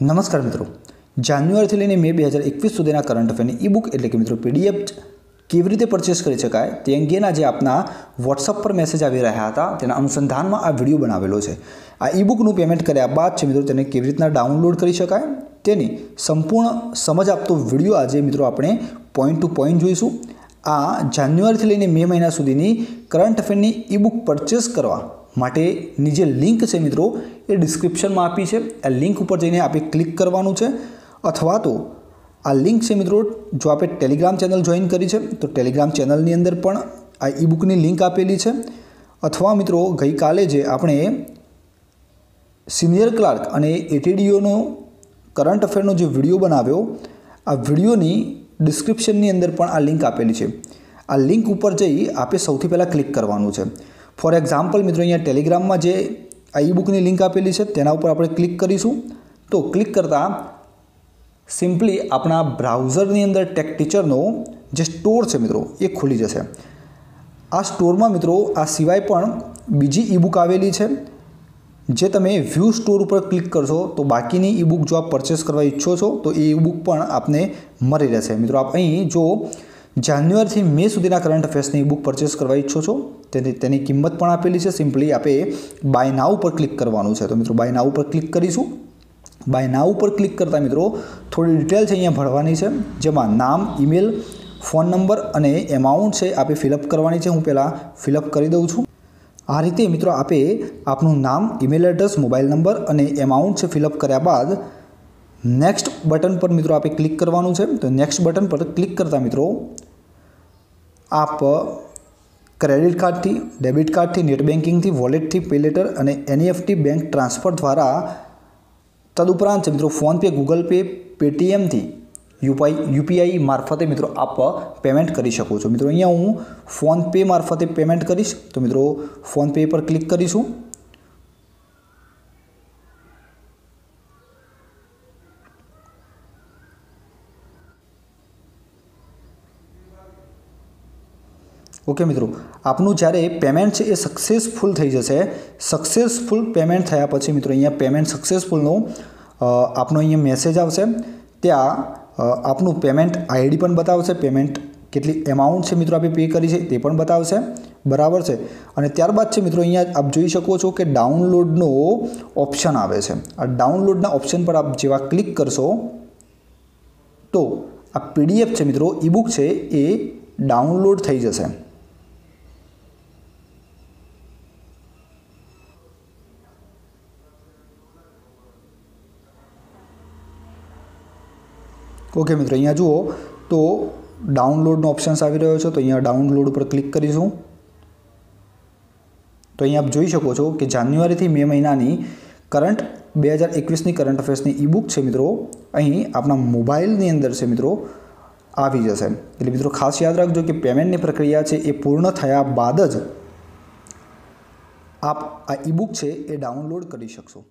નમસ્કાર મિત્રો. જાન્યુઆરીથી લઈને મે બે હજાર એકવીસ સુધીના કરંટ અફેરની ઈ બુક એટલે કે મિત્રો પીડીએફ કેવી રીતે પરચેસ કરી શકાય તે અંગેના જે આપના વોટ્સઅપ પર મેસેજ આવી રહ્યા હતા, તેના અનુસંધાનમાં આ વીડિયો બનાવેલો છે. આ ઈ બુકનું પેમેન્ટ કર્યા બાદ છે મિત્રો તેને કેવી રીતના ડાઉનલોડ કરી શકાય, તેની સંપૂર્ણ સમજ આપતો વીડિયો આજે મિત્રો આપણે પોઈન્ટ ટુ પોઈન્ટ જોઈશું. આ જાન્યુઆરીથી લઈને મે મહિના સુધીની કરંટ અફેરની ઈ બુક પરચેસ કરવા માટેની જે લિંક છે મિત્રો, એ ડિસ્ક્રિપ્શનમાં આપી છે. આ લિંક ઉપર જઈને આપણે ક્લિક કરવાનું છે. અથવા તો આ લિંક છે મિત્રો, જો આપણે ટેલિગ્રામ ચેનલ જોઈન કરી છે, તો ટેલિગ્રામ ચેનલની અંદર પણ આ ઈ બુકની લિંક આપેલી છે. અથવા મિત્રો, ગઈકાલે જે આપણે સિનિયર ક્લાર્ક અને એટીડીઓનો કરંટ અફેરનો જે વીડિયો બનાવ્યો, આ વિડીયોની ડિસ્ક્રિપ્શનની અંદર પણ આ લિંક આપેલી છે. આ લિંક ઉપર જઈ આપણે સૌથી પહેલાં ક્લિક કરવાનું છે. ફોર એક્ઝામ્પલ મિત્રો, અહીંયા ટેલિગ્રામમાં જે આ ઈ બુકની લિંક આપેલી છે, તેના ઉપર આપણે ક્લિક કરીશું. તો ક્લિક કરતાં સિમ્પલી આપણા બ્રાઉઝરની અંદર ટેક ટીચરનો જે સ્ટોર છે મિત્રો, એ ખુલી જશે. આ સ્ટોરમાં મિત્રો, આ સિવાય પણ બીજી ઈ બુક આવેલી છે, જે તમે વ્યૂ સ્ટોર ઉપર ક્લિક કરશો, તો બાકીની ઈ બુક જો આપ પરચેસ કરવા ઈચ્છો છો, તો એ ઈ બુક પણ આપને મળી રહેશે. મિત્રો, આપ અહીં જો જાન્યુઆરીથી મે સુધીના કરંટ અફેર્સની બુક પરચેસ કરવા ઈચ્છો છો? તેની તેની કિંમત પણ આપેલી છે. સિમ્પલી આપે બાય નાવ ઉપર ક્લિક કરવાનું છે. તો મિત્રો બાય નાવ ઉપર ક્લિક કરીશું. બાય નાવ ઉપર ક્લિક કરતાં મિત્રો, થોડી ડિટેલ છે અહીંયા ભરવાની છે. જેમાં નામ ઈમેલ ફોન નંબર અને એમાઉન્ટ છે આપે ફિલઅપ કરવાની છે. હું પહેલાં ફિલઅપ કરી દઉં છું. આ રીતે મિત્રો આપે આપનું નામ ઈમેલ એડ્રેસ મોબાઈલ નંબર અને એમાઉન્ટ છે ફિલઅપ કર્યા બાદ નેક્સ્ટ બટન પર મિત્રો આપે ક્લિક કરવાનું છે. તો નેક્સ્ટ બટન પર ક્લિક કરતાં મિત્રો આપ ક્રેડિટ કાર્ડથી ડેબિટ કાર્ડથી નેટ બેન્કિંગથી વોલેટથી પે લેટર અને એનઈએફટી બેંક ટ્રાન્સફર દ્વારા તદુપરાંત મિત્રો ફોનપે ગૂગલ પે પેટીએમથી યુપાઈ, યુપીઆઈ મારફતે મિત્રો આપ પેમેન્ટ કરી શકો છો. મિત્રો અહીંયા હું ફોનપે મારફતે પેમેન્ટ કરીશ. તો મિત્રો ફોનપે પર ક્લિક કરીશું. ઓકે મિત્રો, આપનું જ્યારે પેમેન્ટ છે એ સક્સેસફુલ થઈ જશે સક્સેસફુલ પેમેન્ટ થયા પછી મિત્રો અહીંયા પેમેન્ટ સક્સેસફુલનો આપનો અહીંયા મેસેજ આવશે. ત્યાં આપનું પેમેન્ટ આઈડી પણ બતાવશે પેમેન્ટ કેટલી એમાઉન્ટ છે મિત્રો આપણે પે કરી છે તે પણ બતાવશે. બરાબર છે? અને ત્યારબાદ છે મિત્રો અહીંયા આપ જોઈ શકો છો કે ડાઉનલોડનો ઓપ્શન આવે છે. આ ડાઉનલોડના ઓપ્શન પર આપ જેવા ક્લિક કરશો, તો આ પીડીએફ છે મિત્રો ઈબુક છે એ ડાઉનલોડ થઈ જશે. ઓકે મિત્રો, અહીંયા જુઓ, તો ડાઉનલોડનો ઓપ્શન્સ આવી રહ્યો છે, તો અહીંયા ડાઉનલોડ ઉપર ક્લિક કરીશું. તો અહીંયા આપ જોઈ શકો છો કે જાન્યુઆરીથી મે મહિનાની કરંટ, બે હજાર એકવીસની કરંટ અફેર્સની ઈ બુક છે મિત્રો, અહીં આપણા મોબાઈલની અંદર છે મિત્રો, આવી જશે. એટલે મિત્રો ખાસ યાદ રાખજો કે પેમેન્ટની પ્રક્રિયા છે એ પૂર્ણ થયા બાદ જ આપ આ ઈબુક છે એ ડાઉનલોડ કરી શકશો.